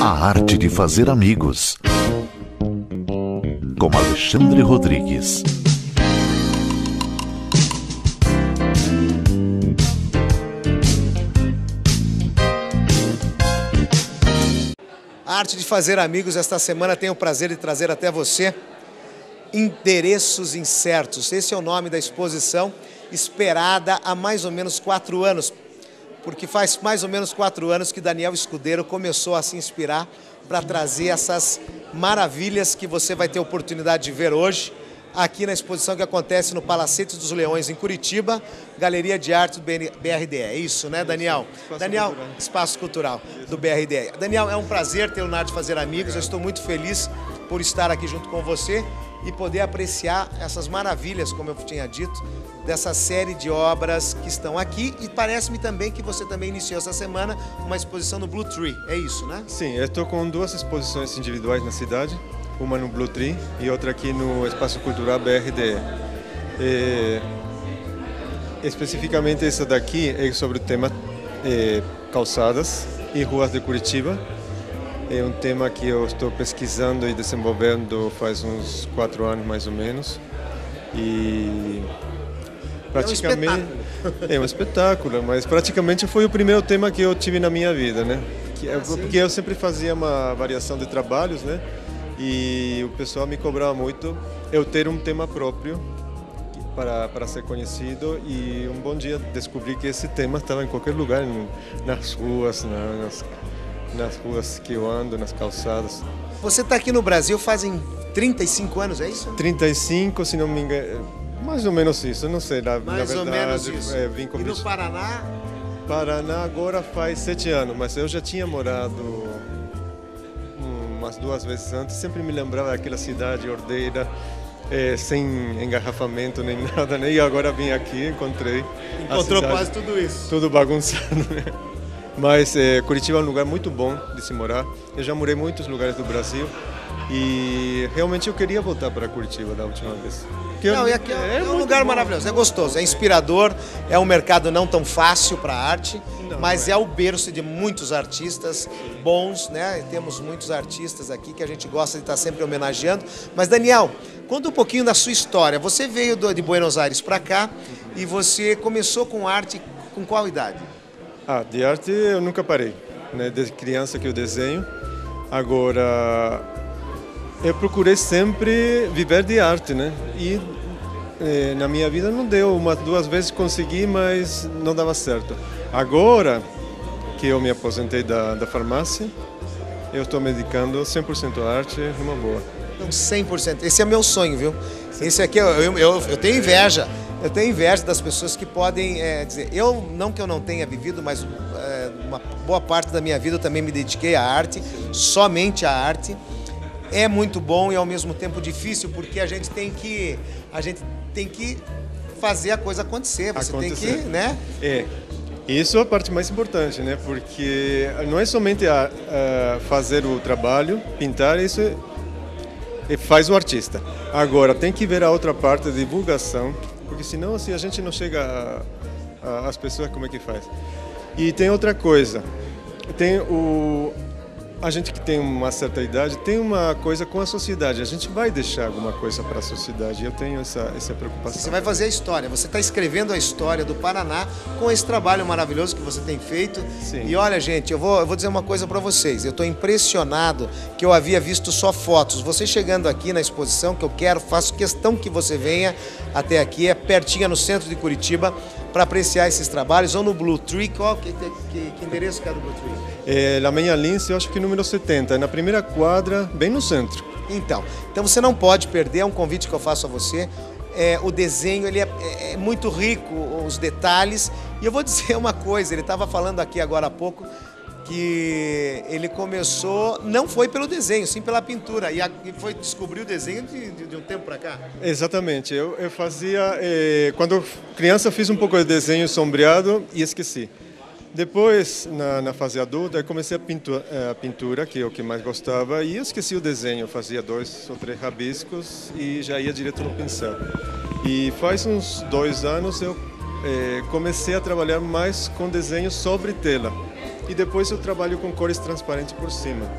A arte de fazer amigos. Com Alexandre Rodrigues. A arte de fazer amigos, esta semana tenho o prazer de trazer até você Endereços Incertos. Esse é o nome da exposição, esperada há mais ou menos quatro anos, porque faz mais ou menos quatro anos que Daniel Escudeiro começou a se inspirar para trazer essas maravilhas que você vai ter oportunidade de ver hoje aqui na exposição que acontece no Palacete dos Leões, em Curitiba, Galeria de Arte do BRDE. É isso, né, Daniel? Espaço Daniel, cultural. Espaço Cultural do BRDE. Daniel, é um prazer ter o Nar de Fazer Amigos. Eu estou muito feliz por estar aqui junto com você e poder apreciar essas maravilhas, como eu tinha dito, dessa série de obras que estão aqui. E parece-me também que você também iniciou essa semana uma exposição no Blue Tree. É isso, né? Sim, eu estou com duas exposições individuais na cidade uma no Blue Tree e outra aqui no Espaço Cultural BRDE. E, especificamente essa daqui é sobre o tema é, calçadas e ruas de Curitiba. É um tema que eu estou pesquisando e desenvolvendo faz uns quatro anos mais ou menos. E praticamente é um espetáculo, é um espetáculo mas praticamente foi o primeiro tema que eu tive na minha vida, né? Que, ah, porque eu sempre fazia uma variação de trabalhos, né? e o pessoal me cobrava muito eu ter um tema próprio para, para ser conhecido e um bom dia descobri que esse tema estava em qualquer lugar, nas ruas, nas, nas ruas que eu ando, nas calçadas. Você está aqui no Brasil fazem 35 anos, é isso? 35, se não me engano, mais ou menos isso, não sei, na, mais na verdade. ou menos isso. É, vim com e no Paraná? Paraná agora faz sete anos, mas eu já tinha morado umas duas vezes antes, sempre me lembrava daquela cidade ordeira, é, sem engarrafamento nem nada, né? E agora vim aqui, encontrei. Encontrou quase tudo isso. Tudo bagunçado, né? Mas é, Curitiba é um lugar muito bom de se morar. Eu já morei em muitos lugares do Brasil e realmente eu queria voltar para Curitiba da última vez. Não, aqui é, é um lugar bom. maravilhoso, é gostoso, é inspirador, é um mercado não tão fácil para a arte, não, mas é. é o berço de muitos artistas bons, né? Temos muitos artistas aqui que a gente gosta de estar sempre homenageando. Mas Daniel, conta um pouquinho da sua história. Você veio de Buenos Aires para cá e você começou com arte com qual idade? Ah, de arte eu nunca parei, né? Desde criança que eu desenho. Agora eu procurei sempre viver de arte, né? E eh, na minha vida não deu, uma duas vezes consegui, mas não dava certo. Agora que eu me aposentei da, da farmácia, eu estou me dedicando 100% à arte, numa boa. Então, 100%. Esse é meu sonho, viu? Esse aqui, eu, eu, eu, eu tenho inveja. Eu tenho inveja das pessoas que podem é, dizer, eu não que eu não tenha vivido, mas é, uma boa parte da minha vida eu também me dediquei à arte, somente à arte é muito bom e ao mesmo tempo difícil, porque a gente tem que, a gente tem que fazer a coisa acontecer. Você acontecer. tem que, né? É. Isso é a parte mais importante, né? Porque não é somente a, a fazer o trabalho, pintar, isso é, faz o artista. Agora, tem que ver a outra parte, a divulgação, porque senão assim, a gente não chega às pessoas como é que faz. E tem outra coisa, tem o, a gente que tem uma certa idade tem uma coisa com a sociedade. A gente vai deixar alguma coisa para a sociedade. Eu tenho essa, essa preocupação. Você vai fazer a história. Você está escrevendo a história do Paraná com esse trabalho maravilhoso que você tem feito. Sim. E olha, gente, eu vou, eu vou dizer uma coisa para vocês. Eu estou impressionado que eu havia visto só fotos. Você chegando aqui na exposição, que eu quero, faço questão que você venha até aqui, é pertinho no centro de Curitiba para apreciar esses trabalhos, ou no Blue Tree, qual que, que, que endereço que é do Blue Tree? É, La Lince, eu acho que número 70, é na primeira quadra, bem no centro. Então, então você não pode perder, é um convite que eu faço a você. É, o desenho ele é, é, é muito rico, os detalhes. E eu vou dizer uma coisa, ele estava falando aqui agora há pouco que ele começou, não foi pelo desenho, sim pela pintura, e, a, e foi descobrir o desenho de, de, de um tempo para cá. Exatamente, eu, eu fazia, eh, quando criança fiz um pouco de desenho sombreado e esqueci. Depois, na, na fase adulta, eu comecei a pintura, eh, a pintura, que é o que mais gostava, e eu esqueci o desenho, eu fazia dois ou três rabiscos e já ia direto no pincel. E faz uns dois anos eu eh, comecei a trabalhar mais com desenho sobre tela e depois eu trabalho com cores transparentes por cima.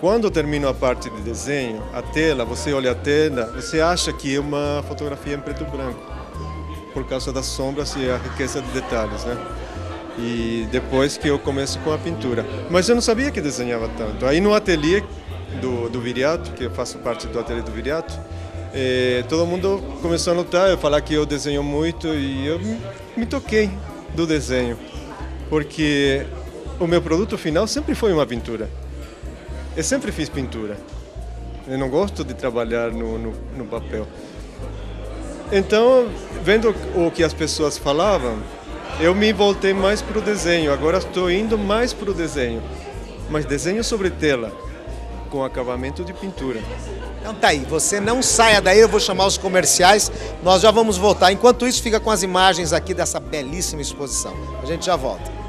Quando eu termino a parte de desenho, a tela, você olha a tela, você acha que é uma fotografia em preto e branco, por causa das sombras e a riqueza de detalhes, né? E depois que eu começo com a pintura. Mas eu não sabia que desenhava tanto. Aí no ateliê do, do Viriato, que eu faço parte do ateliê do Viriato, eh, todo mundo começou a notar, eu falar que eu desenho muito e eu me, me toquei do desenho, porque o meu produto final sempre foi uma pintura. Eu sempre fiz pintura. Eu não gosto de trabalhar no, no, no papel. Então, vendo o que as pessoas falavam, eu me voltei mais para o desenho. Agora estou indo mais para o desenho. Mas desenho sobre tela, com acabamento de pintura. Então tá aí, você não saia daí, eu vou chamar os comerciais, nós já vamos voltar. Enquanto isso, fica com as imagens aqui dessa belíssima exposição. A gente já volta.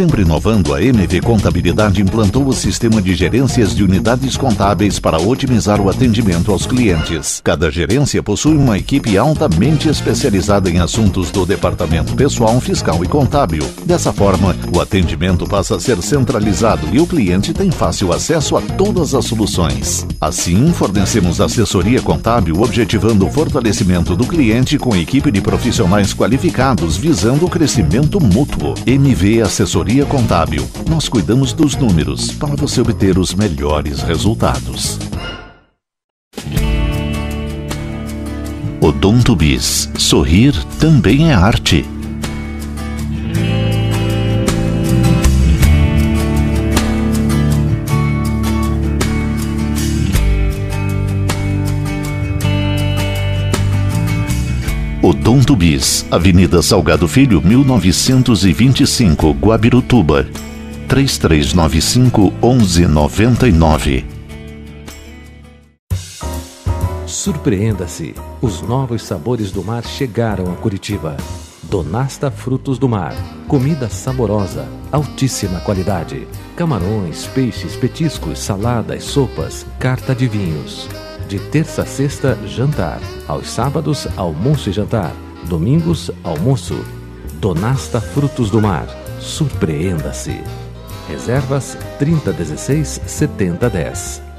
Sempre inovando, a MV Contabilidade implantou o sistema de gerências de unidades contábeis para otimizar o atendimento aos clientes. Cada gerência possui uma equipe altamente especializada em assuntos do departamento pessoal, fiscal e contábil. Dessa forma, o atendimento passa a ser centralizado e o cliente tem fácil acesso a todas as soluções. Assim, fornecemos assessoria contábil objetivando o fortalecimento do cliente com equipe de profissionais qualificados visando o crescimento mútuo. MV Assessoria Consultoria Contábil. Nós cuidamos dos números para você obter os melhores resultados. Odonto Bis. Sorrir também é arte. Odonto Bis, Avenida Salgado Filho, 1925, Guabirutuba. 3395 1199. Surpreenda-se! Os novos sabores do mar chegaram a Curitiba. Donasta Frutos do Mar. Comida saborosa, altíssima qualidade. Camarões, peixes, petiscos, saladas, sopas, carta de vinhos. De terça a sexta, jantar. Aos sábados, almoço e jantar. Domingos, almoço. Donasta Frutos do Mar. Surpreenda-se. Reservas 3016 7010.